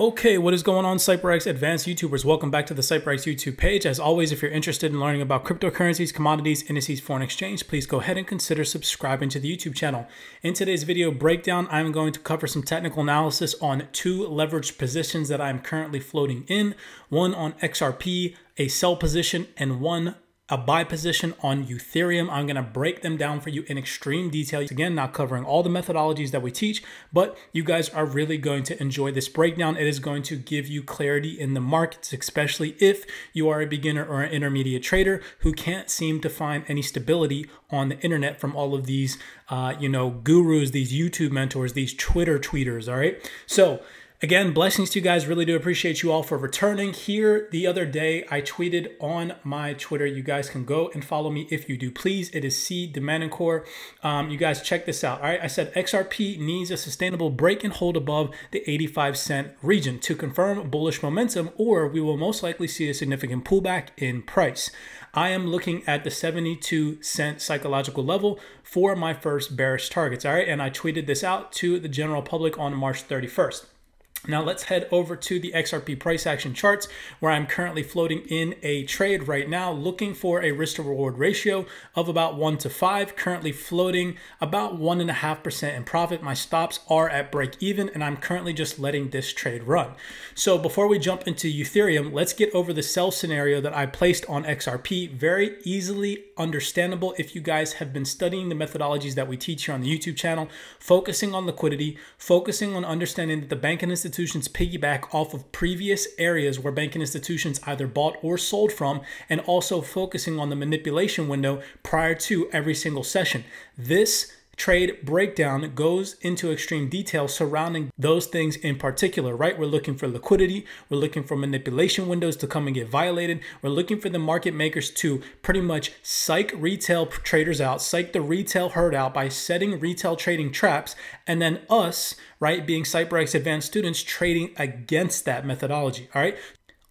Okay, what is going on, CYPRX advanced YouTubers? Welcome back to the CYPRX YouTube page. As always, if you're interested in learning about cryptocurrencies, commodities, indices, foreign exchange, please go ahead and consider subscribing to the YouTube channel. In today's video breakdown, I'm going to cover some technical analysis on two leveraged positions that I'm currently floating in, one on XRP, a sell position, and one a buy position on Ethereum. I'm going to break them down for you in extreme detail. Again, not covering all the methodologies that we teach, but you guys are really going to enjoy this breakdown. It is going to give you clarity in the markets, especially if you are a beginner or an intermediate trader who can't seem to find any stability on the internet from all of these, uh, you know, gurus, these YouTube mentors, these Twitter tweeters. All right. So, Again, blessings to you guys. Really do appreciate you all for returning. Here the other day, I tweeted on my Twitter. You guys can go and follow me if you do, please. It is C Demanencore. Um, you guys check this out. All right, I said XRP needs a sustainable break and hold above the 85 cent region to confirm bullish momentum, or we will most likely see a significant pullback in price. I am looking at the 72 cent psychological level for my first bearish targets. All right, and I tweeted this out to the general public on March 31st. Now let's head over to the XRP price action charts where I'm currently floating in a trade right now looking for a risk to reward ratio of about one to five, currently floating about one and a half percent in profit. My stops are at break even and I'm currently just letting this trade run. So before we jump into Ethereum, let's get over the sell scenario that I placed on XRP. Very easily understandable if you guys have been studying the methodologies that we teach here on the YouTube channel, focusing on liquidity, focusing on understanding that the banking institution institutions piggyback off of previous areas where banking institutions either bought or sold from, and also focusing on the manipulation window prior to every single session. This trade breakdown goes into extreme detail surrounding those things in particular, right? We're looking for liquidity. We're looking for manipulation windows to come and get violated. We're looking for the market makers to pretty much psych retail traders out, psych the retail herd out by setting retail trading traps. And then us, right, being CYPRX advanced students trading against that methodology. All right.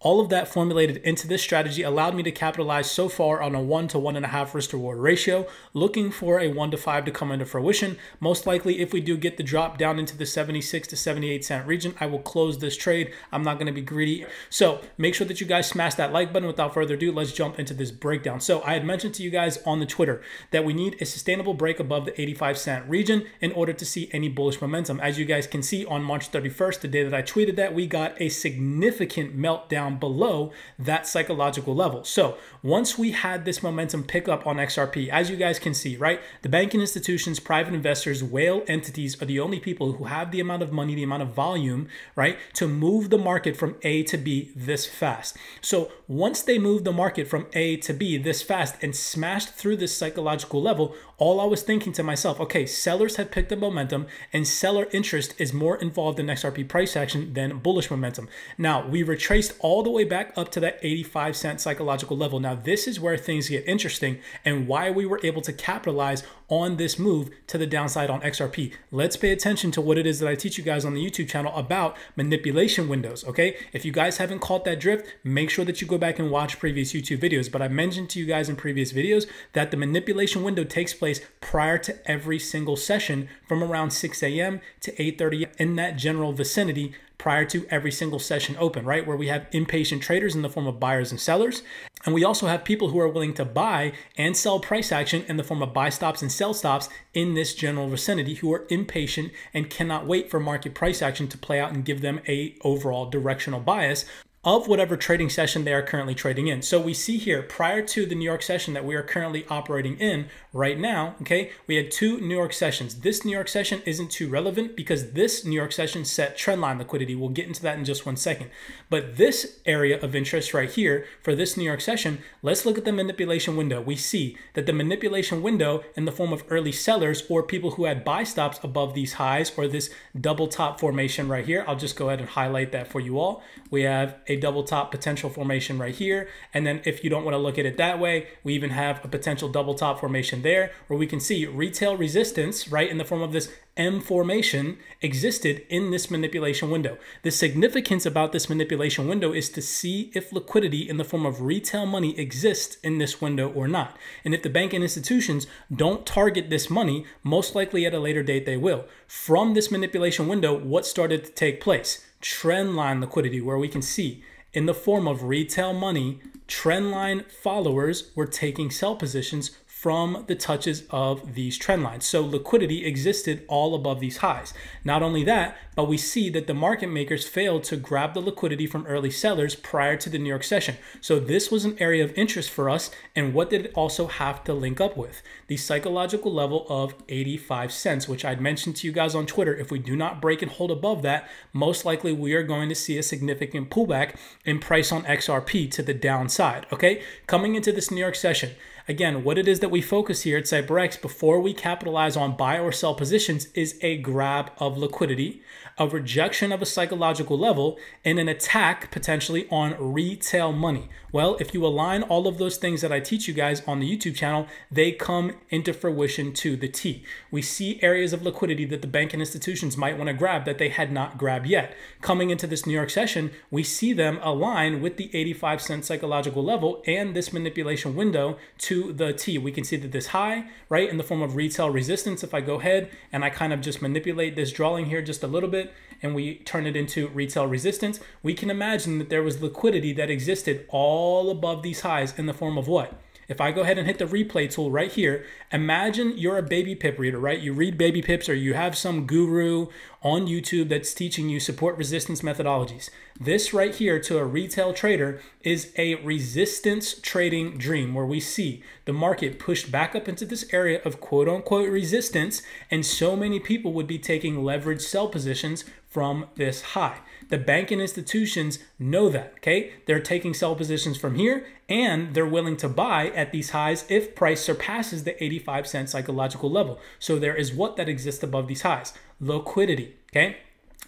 All of that formulated into this strategy allowed me to capitalize so far on a one to one and a half risk reward ratio, looking for a one to five to come into fruition. Most likely, if we do get the drop down into the 76 to 78 cent region, I will close this trade. I'm not going to be greedy. So make sure that you guys smash that like button. Without further ado, let's jump into this breakdown. So I had mentioned to you guys on the Twitter that we need a sustainable break above the 85 cent region in order to see any bullish momentum. As you guys can see on March 31st, the day that I tweeted that, we got a significant meltdown down below that psychological level. So once we had this momentum pick up on XRP, as you guys can see, right, the banking institutions, private investors, whale entities are the only people who have the amount of money, the amount of volume, right, to move the market from A to B this fast. So once they moved the market from A to B this fast and smashed through this psychological level, all I was thinking to myself, okay, sellers have picked up momentum and seller interest is more involved in XRP price action than bullish momentum. Now, we retraced all the way back up to that 85 cent psychological level. Now, this is where things get interesting and why we were able to capitalize on this move to the downside on XRP. Let's pay attention to what it is that I teach you guys on the YouTube channel about manipulation windows, okay? If you guys haven't caught that drift, make sure that you go back and watch previous YouTube videos. But I mentioned to you guys in previous videos that the manipulation window takes place prior to every single session from around 6 a.m. to 8.30 in that general vicinity prior to every single session open, right? Where we have impatient traders in the form of buyers and sellers. And we also have people who are willing to buy and sell price action in the form of buy stops and sell stops in this general vicinity who are impatient and cannot wait for market price action to play out and give them a overall directional bias of whatever trading session they are currently trading in. So we see here prior to the New York session that we are currently operating in right now, okay, we had two New York sessions. This New York session isn't too relevant because this New York session set trendline liquidity. We'll get into that in just one second. But this area of interest right here for this New York session, let's look at the manipulation window. We see that the manipulation window in the form of early sellers or people who had buy stops above these highs or this double top formation right here. I'll just go ahead and highlight that for you all. We have a double top potential formation right here. And then if you don't want to look at it that way, we even have a potential double top formation there where we can see retail resistance, right, in the form of this M formation existed in this manipulation window. The significance about this manipulation window is to see if liquidity in the form of retail money exists in this window or not. And if the bank and institutions don't target this money, most likely at a later date they will. From this manipulation window, what started to take place? Trend line liquidity where we can see in the form of retail money, trendline followers were taking sell positions from the touches of these trend lines. So liquidity existed all above these highs. Not only that, but we see that the market makers failed to grab the liquidity from early sellers prior to the New York session. So this was an area of interest for us. And what did it also have to link up with? The psychological level of 85 cents, which I'd mentioned to you guys on Twitter. If we do not break and hold above that, most likely we are going to see a significant pullback in price on XRP to the downside. Okay, coming into this New York session, Again, what it is that we focus here at CYPRX before we capitalize on buy or sell positions is a grab of liquidity, a rejection of a psychological level, and an attack potentially on retail money. Well, if you align all of those things that I teach you guys on the YouTube channel, they come into fruition to the T. We see areas of liquidity that the bank and institutions might want to grab that they had not grabbed yet. Coming into this New York session, we see them align with the 85 cent psychological level and this manipulation window to the T. We can see that this high, right, in the form of retail resistance, if I go ahead and I kind of just manipulate this drawing here just a little bit, and we turn it into retail resistance, we can imagine that there was liquidity that existed all above these highs in the form of what? If I go ahead and hit the replay tool right here, imagine you're a baby pip reader, right? You read BabyPips or you have some guru on YouTube that's teaching you support resistance methodologies. This right here to a retail trader is a resistance trading dream where we see the market pushed back up into this area of quote unquote resistance, and so many people would be taking leverage sell positions from this high. The banking institutions know that, okay? They're taking sell positions from here and they're willing to buy at these highs if price surpasses the 85 cent psychological level. So there is what that exists above these highs liquidity, okay?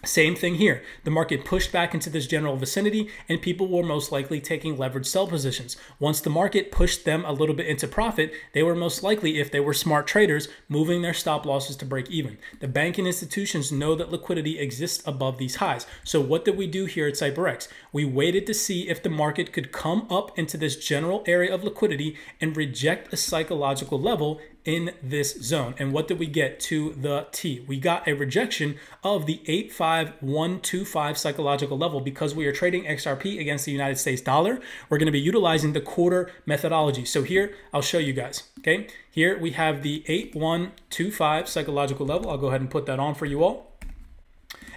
Same thing here. The market pushed back into this general vicinity and people were most likely taking leveraged sell positions. Once the market pushed them a little bit into profit, they were most likely, if they were smart traders, moving their stop losses to break even. The banking institutions know that liquidity exists above these highs. So what did we do here at CYPRX? We waited to see if the market could come up into this general area of liquidity and reject a psychological level in this zone. And what did we get to the T? We got a rejection of the 85125 psychological level because we are trading XRP against the United States dollar. We're going to be utilizing the quarter methodology. So here, I'll show you guys. Okay, here we have the 8125 psychological level. I'll go ahead and put that on for you all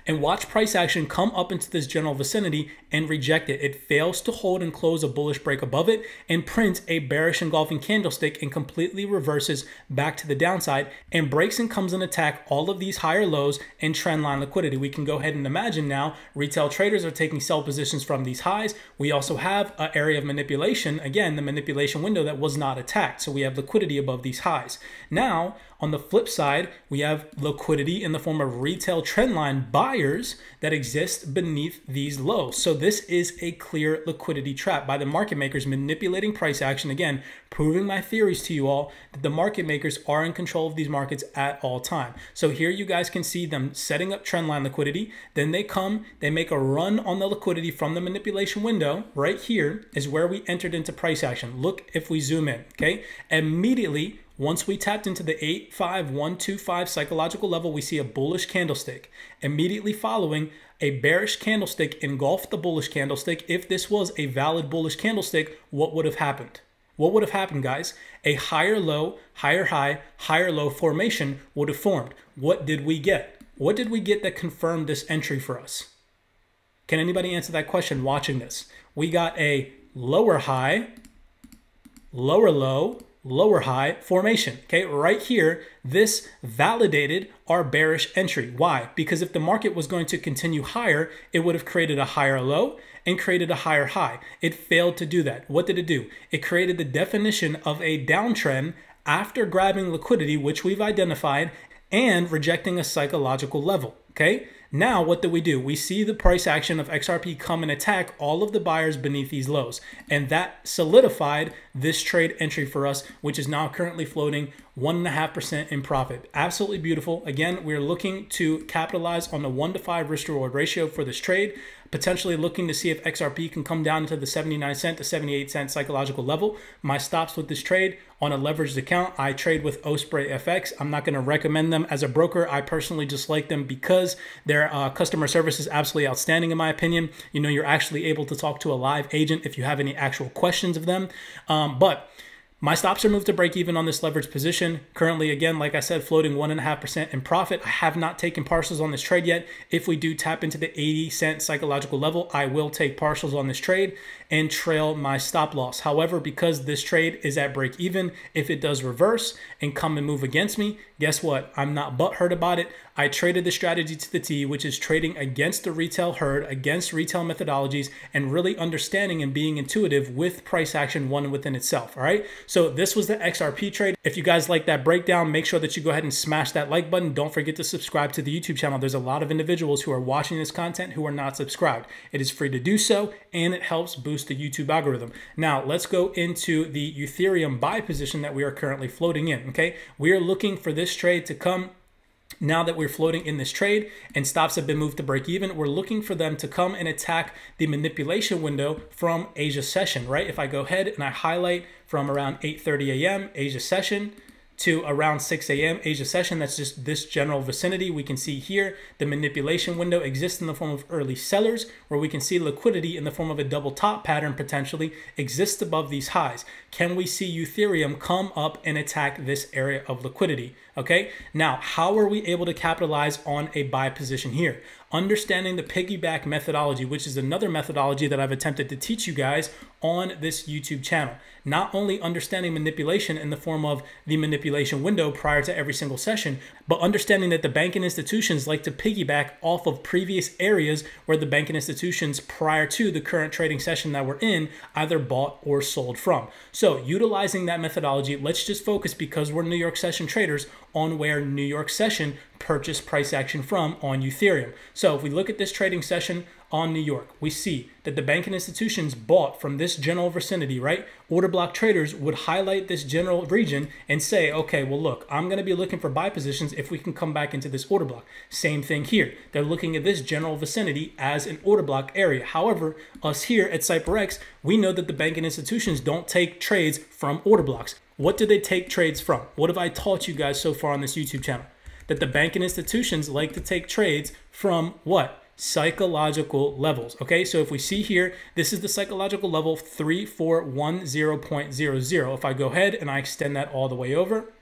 and watch price action come up into this general vicinity and reject it. It fails to hold and close a bullish break above it and prints a bearish engulfing candlestick and completely reverses back to the downside and breaks and comes and attack all of these higher lows and trendline liquidity. We can go ahead and imagine now retail traders are taking sell positions from these highs. We also have an area of manipulation, again, the manipulation window that was not attacked. So we have liquidity above these highs. Now, on the flip side, we have liquidity in the form of retail trendline buyers that exist beneath these lows. So this is a clear liquidity trap by the market makers manipulating price action. Again, proving my theories to you all that the market makers are in control of these markets at all time. So here you guys can see them setting up trendline liquidity. Then they come, they make a run on the liquidity from the manipulation window. Right here is where we entered into price action. Look if we zoom in, okay? Immediately, once we tapped into the 85125 psychological level, we see a bullish candlestick. Immediately following, a bearish candlestick engulfed the bullish candlestick. If this was a valid bullish candlestick, what would have happened? What would have happened, guys? A higher low, higher high, higher low formation would have formed. What did we get? What did we get that confirmed this entry for us? Can anybody answer that question watching this? We got a lower high, lower low, lower high formation. Okay, right here, this validated our bearish entry. Why? Because if the market was going to continue higher, it would have created a higher low and created a higher high. It failed to do that. What did it do? It created the definition of a downtrend after grabbing liquidity, which we've identified, and rejecting a psychological level. Okay, now, what do we do? We see the price action of XRP come and attack all of the buyers beneath these lows. And that solidified this trade entry for us, which is now currently floating 1.5% in profit. Absolutely beautiful. Again, we're looking to capitalize on the 1 to 5 risk reward ratio for this trade. Potentially looking to see if XRP can come down to the 79 cent to 78 cent psychological level. My stops with this trade on a leveraged account. I trade with Osprey FX. I'm not going to recommend them as a broker. I personally just like them because their uh, customer service is absolutely outstanding in my opinion. You know, you're actually able to talk to a live agent if you have any actual questions of them. Um, but my stops are moved to break even on this leverage position. Currently, again, like I said, floating 1.5% in profit. I have not taken partials on this trade yet. If we do tap into the 80 cent psychological level, I will take partials on this trade and trail my stop loss. However, because this trade is at break even, if it does reverse and come and move against me, guess what? I'm not butthurt about it. I traded the strategy to the T, which is trading against the retail herd, against retail methodologies, and really understanding and being intuitive with price action one within itself. All right. So this was the XRP trade. If you guys like that breakdown, make sure that you go ahead and smash that like button. Don't forget to subscribe to the YouTube channel. There's a lot of individuals who are watching this content who are not subscribed. It is free to do so, and it helps boost the YouTube algorithm. Now, let's go into the Ethereum buy position that we are currently floating in. Okay. We are looking for this trade to come now that we're floating in this trade and stops have been moved to break even, we're looking for them to come and attack the manipulation window from Asia session, right? If I go ahead and I highlight from around 8.30 a.m. Asia session, to around 6 a.m. Asia session. That's just this general vicinity. We can see here the manipulation window exists in the form of early sellers, where we can see liquidity in the form of a double top pattern potentially exists above these highs. Can we see Ethereum come up and attack this area of liquidity? Okay, now how are we able to capitalize on a buy position here? Understanding the piggyback methodology, which is another methodology that I've attempted to teach you guys on this YouTube channel. Not only understanding manipulation in the form of the manipulation window prior to every single session, but understanding that the banking institutions like to piggyback off of previous areas where the banking institutions prior to the current trading session that we're in either bought or sold from. So utilizing that methodology, let's just focus because we're New York session traders on where New York session purchased price action from on Ethereum. So if we look at this trading session on New York, we see that the banking institutions bought from this general vicinity, right? Order block traders would highlight this general region and say, okay, well, look, I'm going to be looking for buy positions if we can come back into this order block. Same thing here. They're looking at this general vicinity as an order block area. However, us here at CYPRX, we know that the banking institutions don't take trades from order blocks. What do they take trades from? What have I taught you guys so far on this YouTube channel? That the banking institutions like to take trades from what? psychological levels. Okay, so if we see here, this is the psychological level 3410.00. If I go ahead and I extend that all the way over,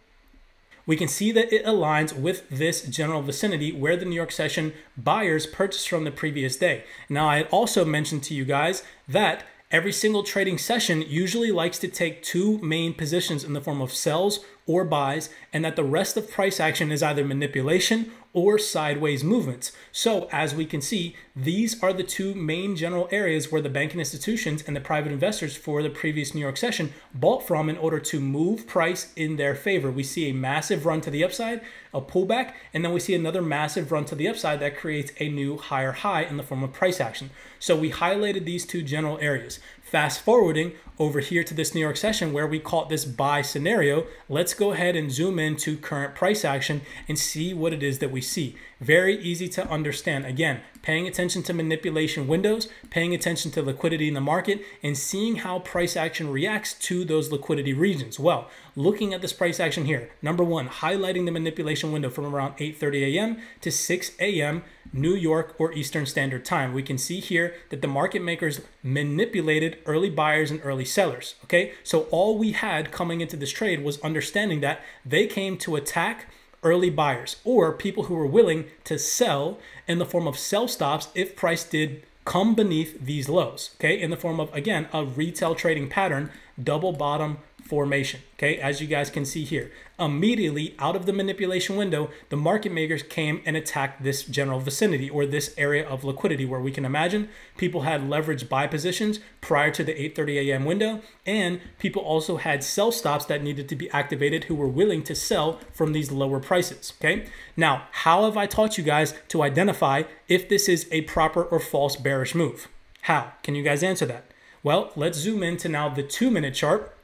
we can see that it aligns with this general vicinity where the New York session buyers purchased from the previous day. Now, I also mentioned to you guys that every single trading session usually likes to take two main positions in the form of sells or buys, and that the rest of price action is either manipulation or sideways movements. So as we can see, these are the two main general areas where the banking institutions and the private investors for the previous New York session bought from in order to move price in their favor. We see a massive run to the upside, a pullback, and then we see another massive run to the upside that creates a new higher high in the form of price action. So we highlighted these two general areas. Fast forwarding over here to this New York session where we caught this buy scenario, let's go ahead and zoom into current price action and see what it is that we see. Very easy to understand. Again, paying attention to manipulation windows, paying attention to liquidity in the market, and seeing how price action reacts to those liquidity regions. Well, looking at this price action here, number one, highlighting the manipulation window from around 8.30 a.m. to 6 a.m. New York or Eastern Standard Time. We can see here that the market makers manipulated early buyers and early sellers, okay? So all we had coming into this trade was understanding that they came to attack early buyers or people who were willing to sell in the form of sell stops if price did come beneath these lows, okay? In the form of, again, a retail trading pattern, double bottom formation, okay? As you guys can see here immediately out of the manipulation window, the market makers came and attacked this general vicinity or this area of liquidity where we can imagine people had leveraged buy positions prior to the 8:30 a.m. window and people also had sell stops that needed to be activated who were willing to sell from these lower prices, okay? Now, how have I taught you guys to identify if this is a proper or false bearish move? How? Can you guys answer that? Well, let's zoom into now the 2 minute chart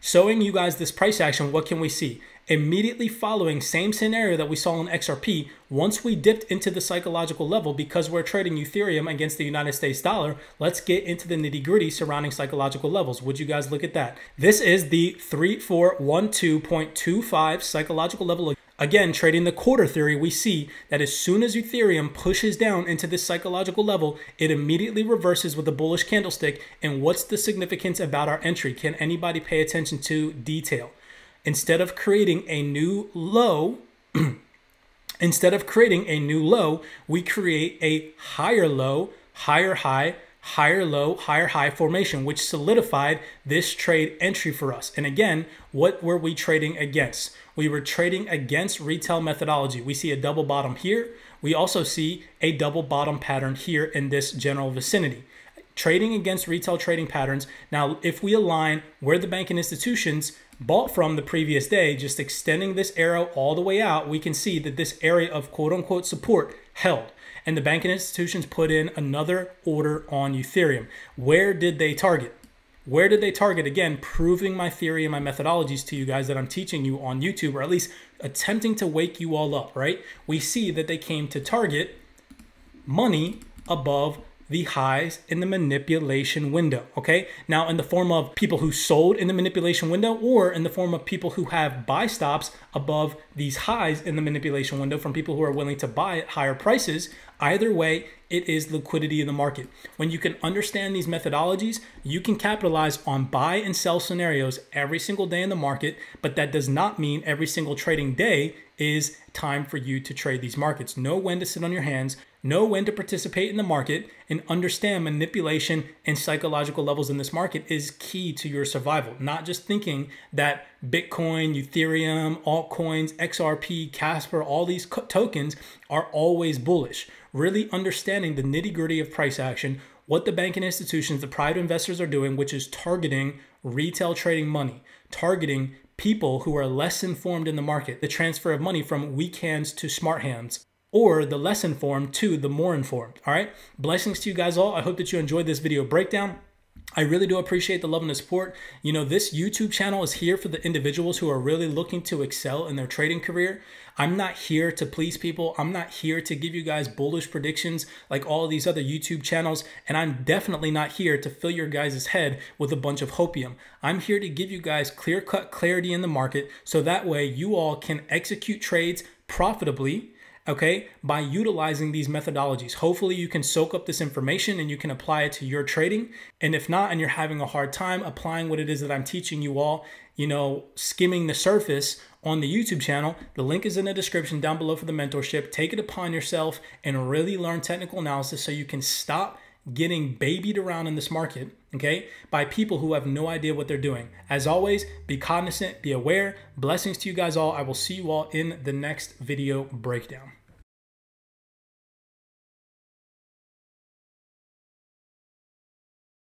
showing you guys this price action, what can we see? Immediately following same scenario that we saw in XRP, once we dipped into the psychological level because we're trading Ethereum against the United States dollar, let's get into the nitty gritty surrounding psychological levels. Would you guys look at that? This is the 3412.25 psychological level Again, trading the quarter theory, we see that as soon as Ethereum pushes down into this psychological level, it immediately reverses with a bullish candlestick. And what's the significance about our entry? Can anybody pay attention to detail? Instead of creating a new low, instead of creating a new low, we create a higher low, higher high, higher low, higher high formation, which solidified this trade entry for us. And again, what were we trading against? We were trading against retail methodology. We see a double bottom here. We also see a double bottom pattern here in this general vicinity. Trading against retail trading patterns. Now, if we align where the banking institutions bought from the previous day, just extending this arrow all the way out, we can see that this area of quote unquote support held and the banking institutions put in another order on Ethereum. Where did they target? Where did they target? Again, proving my theory and my methodologies to you guys that I'm teaching you on YouTube, or at least attempting to wake you all up, right? We see that they came to target money above the highs in the manipulation window. Okay. Now, in the form of people who sold in the manipulation window, or in the form of people who have buy stops above these highs in the manipulation window from people who are willing to buy at higher prices, either way, it is liquidity in the market. When you can understand these methodologies, you can capitalize on buy and sell scenarios every single day in the market, but that does not mean every single trading day is time for you to trade these markets. Know when to sit on your hands, know when to participate in the market, and understand manipulation and psychological levels in this market is key to your survival. Not just thinking that Bitcoin, Ethereum, altcoins, XRP, Casper, all these tokens are always bullish. Really understanding the nitty gritty of price action, what the banking institutions, the private investors are doing, which is targeting retail trading money, targeting people who are less informed in the market, the transfer of money from weak hands to smart hands, or the less informed to the more informed. All right. Blessings to you guys all. I hope that you enjoyed this video breakdown. I really do appreciate the love and the support. You know, this YouTube channel is here for the individuals who are really looking to excel in their trading career. I'm not here to please people. I'm not here to give you guys bullish predictions like all these other YouTube channels. And I'm definitely not here to fill your guys' head with a bunch of hopium. I'm here to give you guys clear cut clarity in the market so that way you all can execute trades profitably okay, by utilizing these methodologies. Hopefully you can soak up this information and you can apply it to your trading. And if not, and you're having a hard time applying what it is that I'm teaching you all, you know, skimming the surface on the YouTube channel, the link is in the description down below for the mentorship. Take it upon yourself and really learn technical analysis so you can stop getting babied around in this market, okay, by people who have no idea what they're doing. As always, be cognizant, be aware. Blessings to you guys all. I will see you all in the next video breakdown.